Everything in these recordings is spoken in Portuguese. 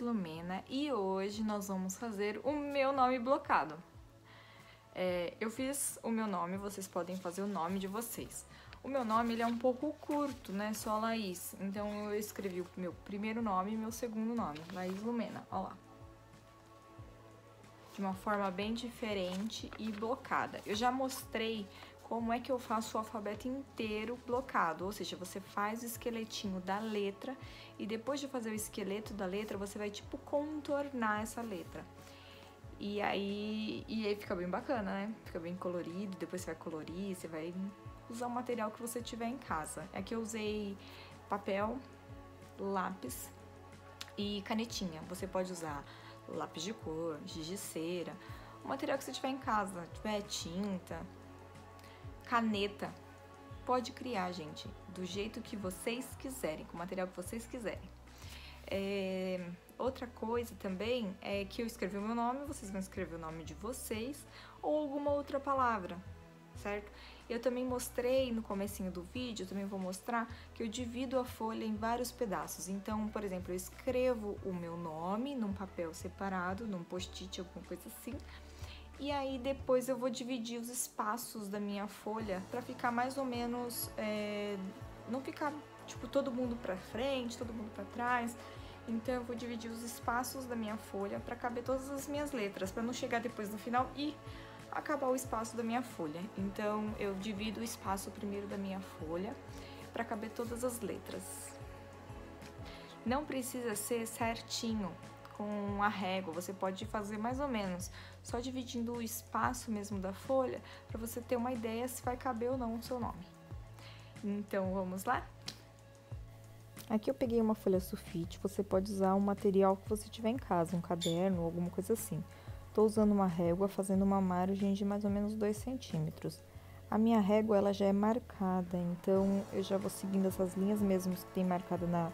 Lumena e hoje nós vamos fazer o meu nome blocado. É, eu fiz o meu nome, vocês podem fazer o nome de vocês. O meu nome ele é um pouco curto, né? Só Laís. Então eu escrevi o meu primeiro nome e meu segundo nome, Laís Lumena. Ó lá. De uma forma bem diferente e blocada. Eu já mostrei como é que eu faço o alfabeto inteiro blocado, ou seja, você faz o esqueletinho da letra e depois de fazer o esqueleto da letra, você vai tipo contornar essa letra. E aí, e aí fica bem bacana, né? Fica bem colorido, depois você vai colorir, você vai usar o material que você tiver em casa. Aqui eu usei papel, lápis e canetinha. Você pode usar lápis de cor, giz de cera, o material que você tiver em casa, tiver tinta, caneta. Pode criar, gente, do jeito que vocês quiserem, com o material que vocês quiserem. É, outra coisa também é que eu escrevi o meu nome, vocês vão escrever o nome de vocês ou alguma outra palavra, certo? Eu também mostrei no comecinho do vídeo, eu também vou mostrar que eu divido a folha em vários pedaços. Então, por exemplo, eu escrevo o meu nome num papel separado, num post-it, alguma coisa assim, e aí depois eu vou dividir os espaços da minha folha para ficar mais ou menos, é, não ficar tipo todo mundo para frente, todo mundo para trás. Então eu vou dividir os espaços da minha folha para caber todas as minhas letras, para não chegar depois no final e acabar o espaço da minha folha. Então eu divido o espaço primeiro da minha folha para caber todas as letras. Não precisa ser certinho, com a régua, você pode fazer mais ou menos, só dividindo o espaço mesmo da folha, para você ter uma ideia se vai caber ou não o seu nome. Então, vamos lá? Aqui eu peguei uma folha sulfite, você pode usar um material que você tiver em casa, um caderno alguma coisa assim. Estou usando uma régua, fazendo uma margem de mais ou menos 2 centímetros. A minha régua ela já é marcada, então eu já vou seguindo essas linhas mesmo que tem marcada na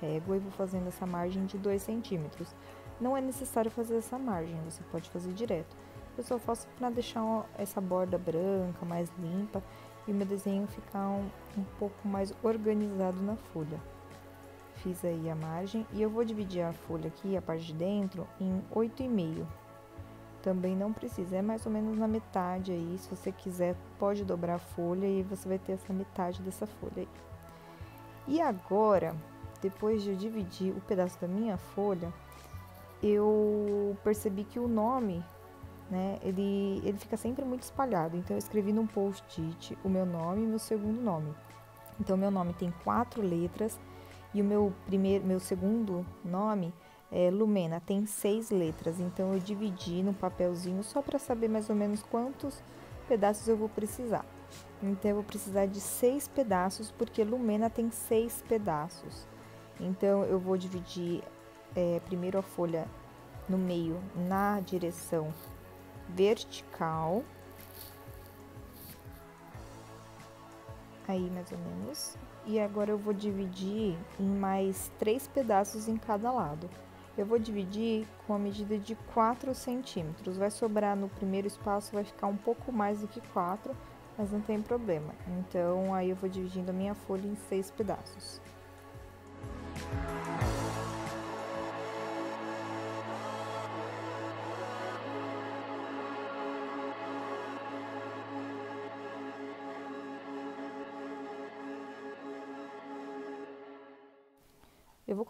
régua e vou fazendo essa margem de 2 centímetros. Não é necessário fazer essa margem, você pode fazer direto. Eu só faço para deixar essa borda branca, mais limpa e meu desenho ficar um, um pouco mais organizado na folha. Fiz aí a margem e eu vou dividir a folha aqui, a parte de dentro, em 8,5. Também não precisa, é mais ou menos na metade aí. Se você quiser, pode dobrar a folha e você vai ter essa metade dessa folha aí. E agora, depois de eu dividir o pedaço da minha folha, eu percebi que o nome, né, ele, ele fica sempre muito espalhado. Então, eu escrevi num post-it o meu nome e meu segundo nome. Então, meu nome tem quatro letras e o meu primeiro, meu segundo nome é Lumena, tem seis letras. Então, eu dividi no papelzinho só para saber mais ou menos quantos pedaços eu vou precisar. Então, eu vou precisar de seis pedaços, porque Lumena tem seis pedaços. Então, eu vou dividir é, primeiro a folha no meio na direção vertical. Aí, mais ou menos. E agora eu vou dividir em mais três pedaços em cada lado. Eu vou dividir com a medida de 4 centímetros. Vai sobrar no primeiro espaço, vai ficar um pouco mais do que 4, mas não tem problema. Então, aí eu vou dividindo a minha folha em seis pedaços. Eu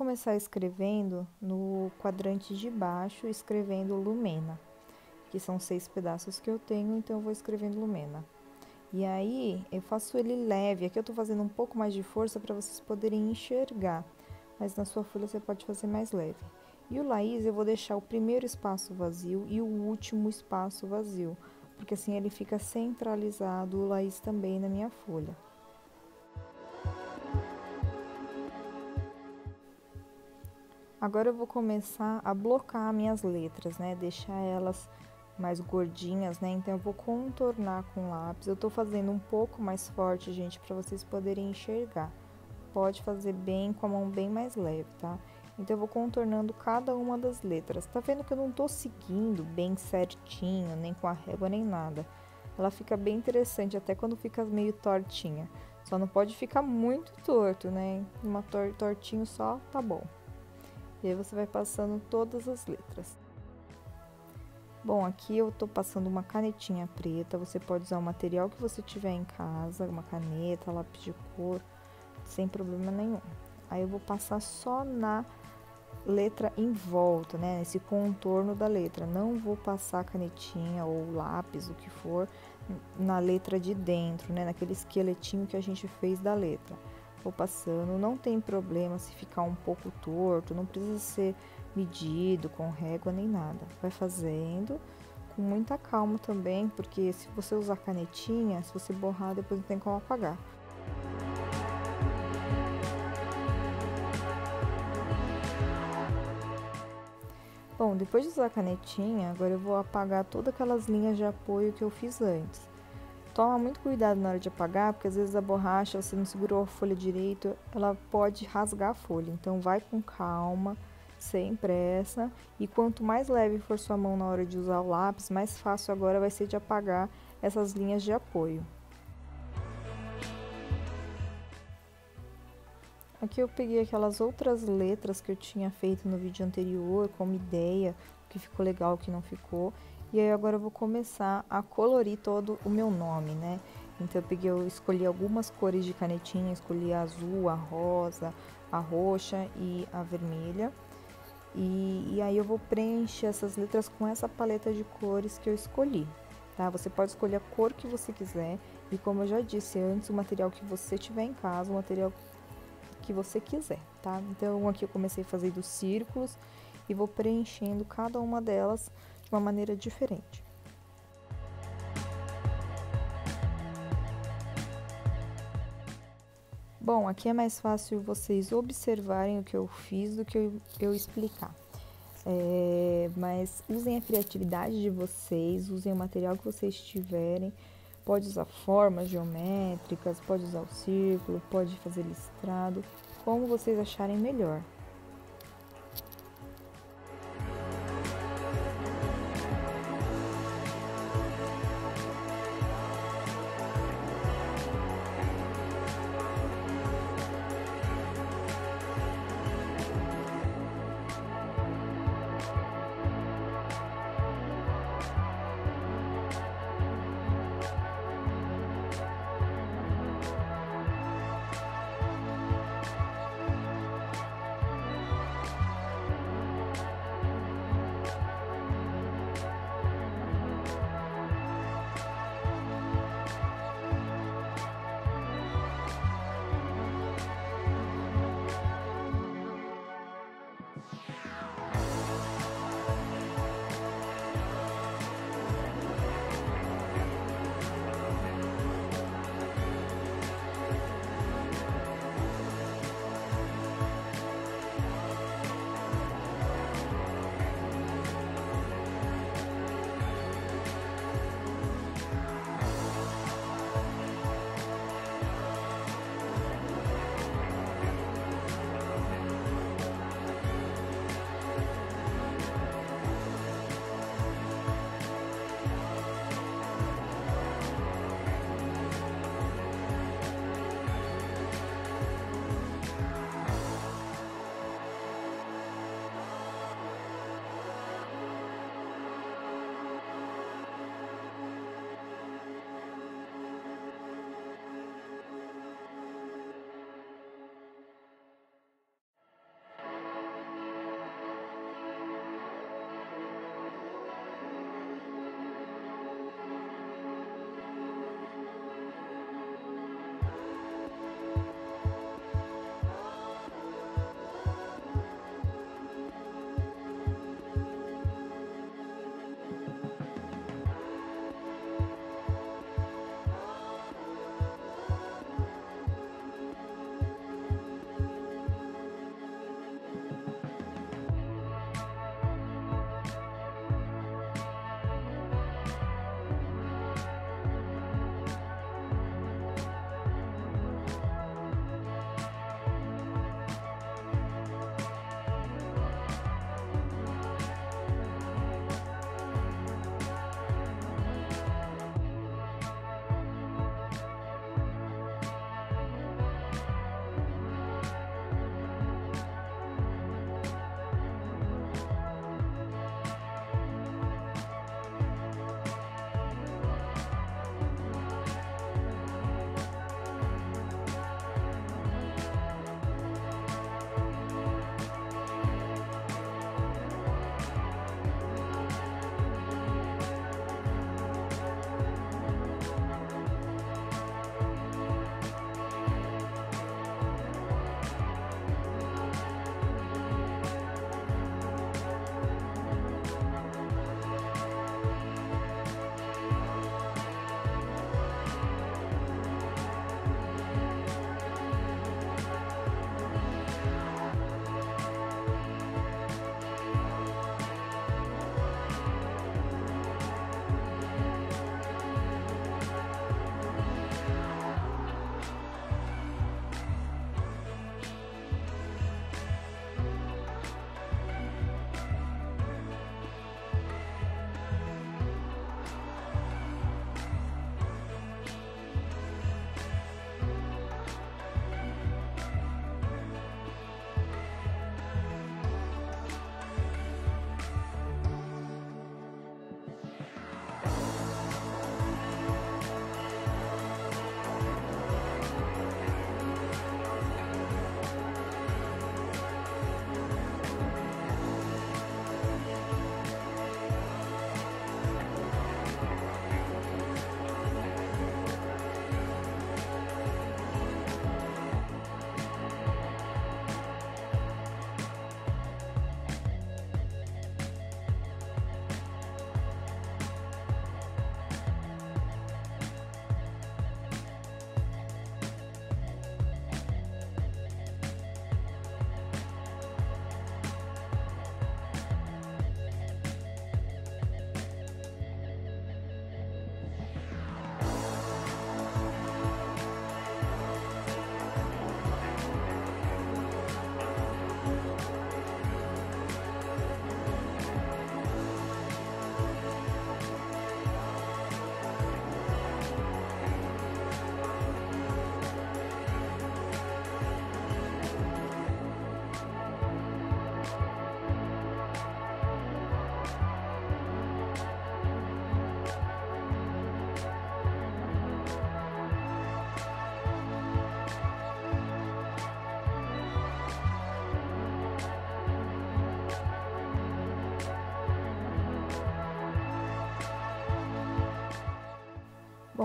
começar escrevendo no quadrante de baixo, escrevendo Lumena, que são seis pedaços que eu tenho, então eu vou escrevendo Lumena. E aí, eu faço ele leve, aqui eu tô fazendo um pouco mais de força para vocês poderem enxergar, mas na sua folha você pode fazer mais leve. E o Laís, eu vou deixar o primeiro espaço vazio e o último espaço vazio, porque assim ele fica centralizado, o Laís também na minha folha. Agora eu vou começar a blocar minhas letras, né? Deixar elas mais gordinhas, né? Então eu vou contornar com lápis. Eu tô fazendo um pouco mais forte, gente, para vocês poderem enxergar. Pode fazer bem com a mão bem mais leve, tá? Então eu vou contornando cada uma das letras. Tá vendo que eu não tô seguindo bem certinho, nem com a régua nem nada. Ela fica bem interessante até quando fica meio tortinha. Só não pode ficar muito torto, né? Uma tor tortinho só tá bom. E aí você vai passando todas as letras. Bom, aqui eu tô passando uma canetinha preta, você pode usar o material que você tiver em casa, uma caneta, lápis de cor, sem problema nenhum. Aí eu vou passar só na letra em volta, né, nesse contorno da letra. Não vou passar canetinha ou lápis, o que for, na letra de dentro, né, naquele esqueletinho que a gente fez da letra. Vou passando, não tem problema se ficar um pouco torto, não precisa ser medido com régua nem nada. Vai fazendo com muita calma também, porque se você usar canetinha, se você borrar, depois não tem como apagar. Bom, depois de usar a canetinha, agora eu vou apagar todas aquelas linhas de apoio que eu fiz antes. Toma muito cuidado na hora de apagar, porque às vezes a borracha, você não segurou a folha direito, ela pode rasgar a folha. Então vai com calma, sem pressa, e quanto mais leve for sua mão na hora de usar o lápis, mais fácil agora vai ser de apagar essas linhas de apoio. Aqui eu peguei aquelas outras letras que eu tinha feito no vídeo anterior, como ideia, o que ficou legal, o que não ficou. E aí agora eu vou começar a colorir todo o meu nome, né? Então eu peguei, eu escolhi algumas cores de canetinha, escolhi a azul, a rosa, a roxa e a vermelha. E, e aí eu vou preencher essas letras com essa paleta de cores que eu escolhi, tá? Você pode escolher a cor que você quiser. E como eu já disse antes, o material que você tiver em casa, o material que você quiser, tá? Então aqui eu comecei fazendo círculos e vou preenchendo cada uma delas de uma maneira diferente. Bom, aqui é mais fácil vocês observarem o que eu fiz do que eu, eu explicar. É, mas usem a criatividade de vocês, usem o material que vocês tiverem Pode usar formas geométricas, pode usar o círculo, pode fazer listrado, como vocês acharem melhor.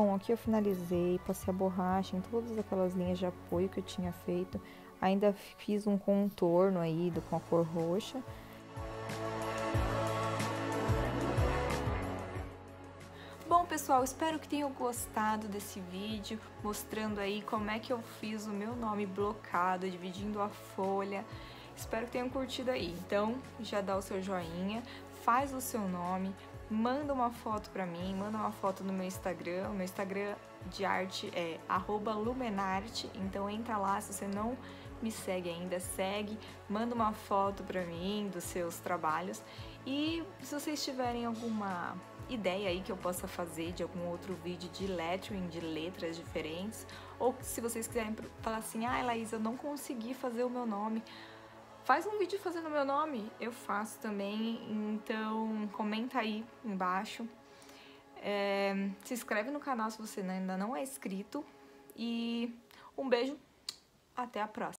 Então aqui eu finalizei, passei a borracha em todas aquelas linhas de apoio que eu tinha feito. Ainda fiz um contorno aí com a cor roxa. Bom, pessoal, espero que tenham gostado desse vídeo, mostrando aí como é que eu fiz o meu nome blocado, dividindo a folha. Espero que tenham curtido aí. Então, já dá o seu joinha, faz o seu nome, manda uma foto pra mim, manda uma foto no meu Instagram. O meu Instagram de arte é lumenarte, então entra lá se você não me segue ainda, segue, manda uma foto pra mim dos seus trabalhos. E se vocês tiverem alguma ideia aí que eu possa fazer de algum outro vídeo de lettering, de letras diferentes, ou se vocês quiserem falar assim, ah, Laís, eu não consegui fazer o meu nome, faz um vídeo fazendo meu nome, eu faço também, então comenta aí embaixo. É, se inscreve no canal se você ainda não é inscrito e um beijo, até a próxima.